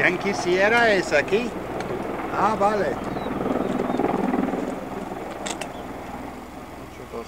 Yankee Sierra es aquí. Ah, vale. 8, 2, 2.